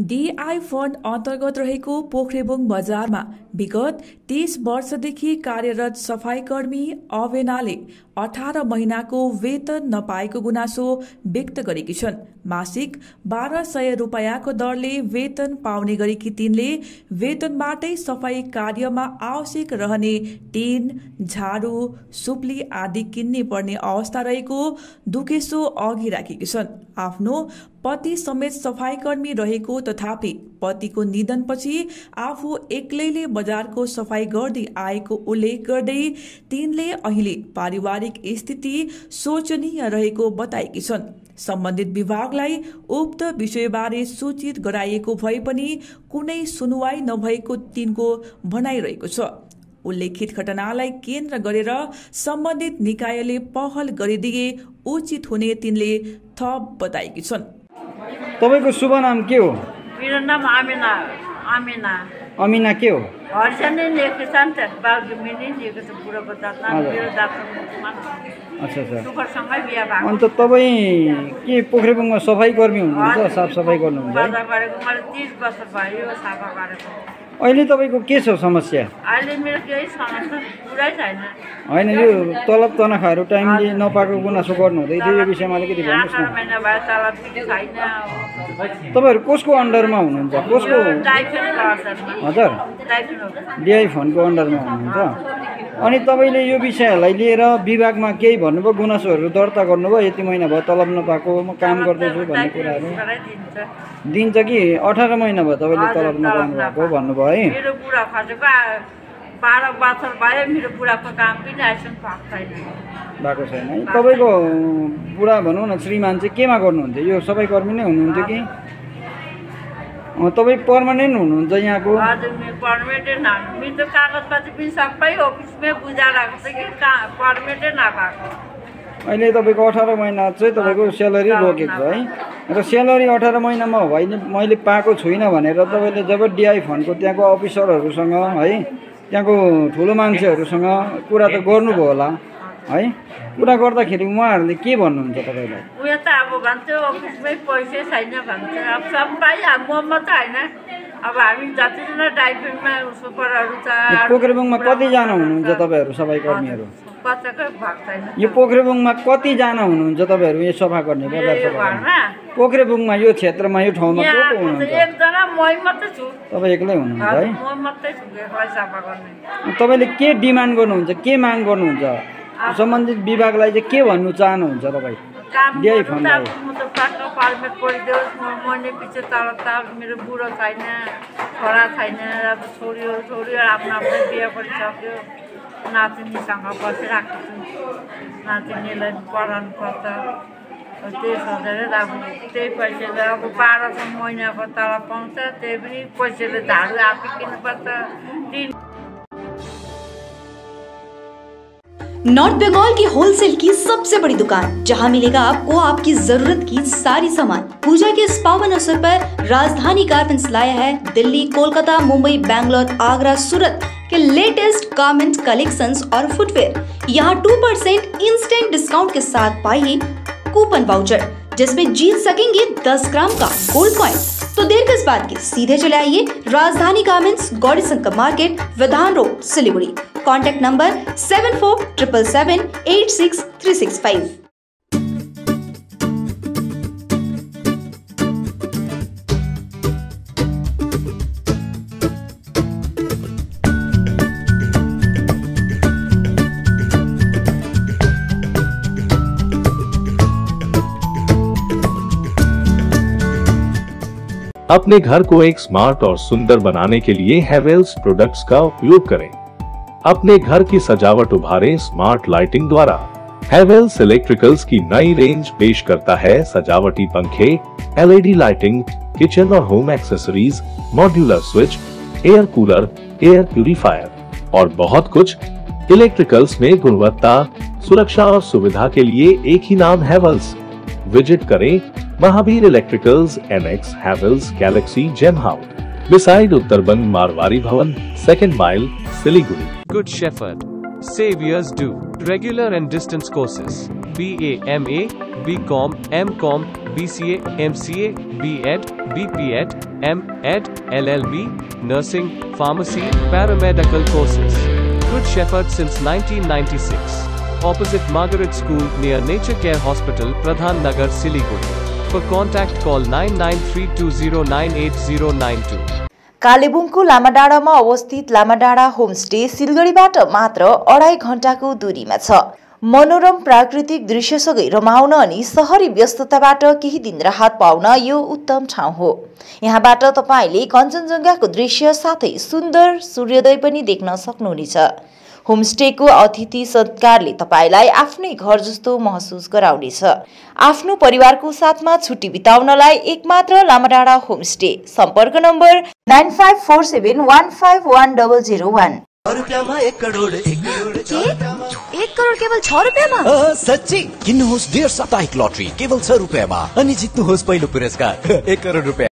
DI fund अन्तर्गत रहेको पोखरेबुङ बजारमा विगत तीस वर्षदेखि कार्यरत सफाईकर्मी अवेनाले अठार महिनाको वेतन नपाएको गुनासो व्यक्त गरेकी छन्। मासिक बाह्र सय रुपियाँको दरले वेतन पाउने गरेकी तिनले वेतनबाटै सफाई कार्यमा आवश्यक रहने टिन झाडु सुप्ली आदि किन्ने पर्ने अवस्था रहेको दुखेसो अघि राखेकी छन्। आफ्नो पति समेत सफाईकर्मी रहेको तथापि पतिको निधनपछि आफू एक्लैले बजारको सफाई गर्दै आएको उल्लेख गर्दै तिनले अहिले पारिवारिक स्थिति शोचनीय रहेको बताएकी छन्। सम्बन्धित विभागलाई उक्त विषयबारे सूचित गराइएको भए पनि कुनै सुनवाई नभएको तिनको भनाइरहेको छ। उल्लेखित घटनालाई केन्द्र गरेर सम्बन्धित निकायले पहल गरिदिए उचित हुने तिनले थप बताएकी छन्। तपाईँको शुभ नाम के हो? मेरो नाम आमिना आमिना। अमिना के हो? हर्षनै लिएको छ नि त बाबुले नै लिएको छ बुढो बच्चा हजुर। मेरो दाजु अच्छा अच्छा। सुखरसँगै बिहा भएको। अन्त तपाईँ के पोखरेबुङमा सफाइ कर्मी हुनुहुन्छ साफ सफाइ गर्नुहुन्छ? है बाजा गरेको मैले तिस वर्ष भयो सफा गरेको अहिले तपाईँको के छ समस्या? होइन यो तलब तनखाहरू टाइमले नपाएको गुनासो गर्नु हुँदै थियो यो विषयमा अलिकति भन्नुहोस् न। तपाईँहरू कसको अन्डरमा हुनुहुन्छ? कसको हजुर। डिआई फन्डको अन्डरमा हुनुहुन्छ। अनि तपाईँले यो विषयहरूलाई लिएर विभागमा केही भन्नुभयो गुनासोहरू दर्ता गर्नुभयो यति महिना भयो तलब नपाएको म काम गर्दैछु भन्ने कुराहरू? दिन्छ। कि? अठार महिना भयो तपाईँले तलब नपाउनु भएको भन्नुभयो है? बाह्र बछर भयो मेरो बुढाको काम पनि भएको छैन। भएको छैन है। तपाईँको बुढा भनौँ न श्रीमान चाहिँ केमा गर्नुहुन्थ्यो यो सबै कर्मी नै हुनुहुन्थ्यो कि? तपाईँ पर्मानेन्ट हुनुहुन्छ यहाँको? हजुर मेरो पर्मेन्टै न मेरो त कागजपाती पनि सबै अफिसमै बुझाएर आएको छ कि का पर्मेन्टै नभएको अहिले तपाईँको अठार महिना चाहिँ तपाईँको स्यालेरी रोकेको छ है। र स्यालेरी अठार महिनामा होइन मैले पाएको छुइनँ भनेर तपाईँले जब डिआई फन्डको त्यहाँको अफिसरहरूसँग है त्यहाँको ठुलो मान्छेहरूसँग कुरा त गर्नुभयो होला। है? कुरा गर्दाखेरि उहाँहरूले के भन्नुहुन्छ तपाईँलाई? उयो त अब भन्छ अफिसमै पैसै छैन भन्छ अब सबै म मात्रै होइन। अब हामी जतिजना ड्राइभरमा सुपरहरू छ पोखरेबुङमा कतिजना हुनुहुन्छ तपाईँहरू सफाइ कर्मीहरू? यो पोखरेबुङमा कतिजना हुनुहुन्छ तपाईँहरू यो सफा गर्ने बजार सफा पोखरेबुङमा यो क्षेत्रमा यो ठाउँमा को को हुनुहुन्छ? तपाईँ एक्लै हुनुहुन्छ है? तपाईँले के डिमान्ड गर्नुहुन्छ के माग गर्नुहुन्छ? सम्बन्धित विभागलाई चाहिँ के भन्नु चाहनुहुन्छ तपाईँ? डिआई फन्डलाई म त पाक्क पर्मेट परिदियोस्। म मर्ने पछि तर त अब मेरो बुढो छैन छोरा छैन अब छोरीहरू छोरीहरू आफ्नो आफ्नो बिहा गरिसक्यो। नातिनीसँग बसिरहेको छु। नातिनीलाई पढाउनु पर्छ। त्यही सोचेर अब त्यही पैसाले अब बाह्र सौ महिनाको तलब पाउँछ त्यही पनि पैसाले झाडु आफै किन्नुपर्छ। तिन नॉर्थ बंगाल की होलसेल की सबसे बड़ी दुकान, जहाँ मिलेगा आपको आपकी ज़रूरत की सारी सामान। पूजा के इस पावन अवसर पर राजधानी गारमेंट्स लाया है दिल्ली, कोलकाता, मुंबई, बैंगलोर, आगरा, सूरत के लेटेस्ट गारमेंट कलेक्शंस और फुटवेयर यहाँ टू परसेंट इंस्टेंट डिस्काउंट के साथ पाइए कूपन वाउचर जिसमें जीत सकेंगे 10 ग्राम का गोल्ड कॉइन तो देर किस बात की? सीधे चले आइए Rajdhani garments Gauri market Vidhan road Siliguri. Contact number seven four triple seven eight six three six five अपने घर को एक स्मार्ट और सुंदर बनाने के लिए हेवेल्स प्रोडक्ट्स का उपयोग करें। अपने घर की सजावट उभारें स्मार्ट लाइटिंग द्वारा। हेवेल्स इलेक्ट्रिकल्स की नई रेंज पेश करता है सजावटी पंखे एलईडी लाइटिंग किचन और home accessories modular switch air cooler air purifier और बहुत कुछ। इलेक्ट्रिकल्स में गुणवत्ता, सुरक्षा और सुविधा के लिए एक ही नाम हैवल्स विज़िट करें Mahavir electricals annex Havells galaxy gem house beside Uttarband Marwari Bhawan second mile Siliguri Good Shepherd. Saviors do. Regular and distance courses. BA, MA, BCom, MCom, BCA, MCA, BEd, BPEd, M. Ed, LLB, nursing, pharmacy, paramedical courses. Good Shepherd since 1996. Opposite Margaret School near Nature Care Hospital, Pradhan Nagar, Siliguri. For contact call 9932098092. कालेबुङको लामाडाँडामा अवस्थित लामाडाँडा homestay सिलगढीबाट मात्र अढाई घन्टाको दूरीमा छ। मनोरम प्राकृतिक दृश्यसँगै रमाउन अनि सहरी व्यस्तताबाट केही दिन राहत पाउन यो उत्तम ठाउँ हो। यहाँबाट तपाईँले कञ्चनजङ्घाको दृश्य साथै सुन्दर सूर्योदय पनि देख्न सक्नुहुनेछ। होमस्टेको अतिथि सत्कारले तपाईँलाई आफ्नै घर जस्तो महसुस गराउनेछ। आफ्नो परिवारको साथमा छुट्टी बिताउनलाई एकमात्र लामाडाँडा होमस्टे सम्पर्क number nine five four seven one five one double zero one. एक करोड केवल छ रुपियाँमा? साँच्चै? किन्नुहोस् डेढ साप्ताहिक लटरी केवल छ रुपियाँमा। अनि जित्नुहोस् पहिलो पुरस्कार एक करोड रुपियाँ।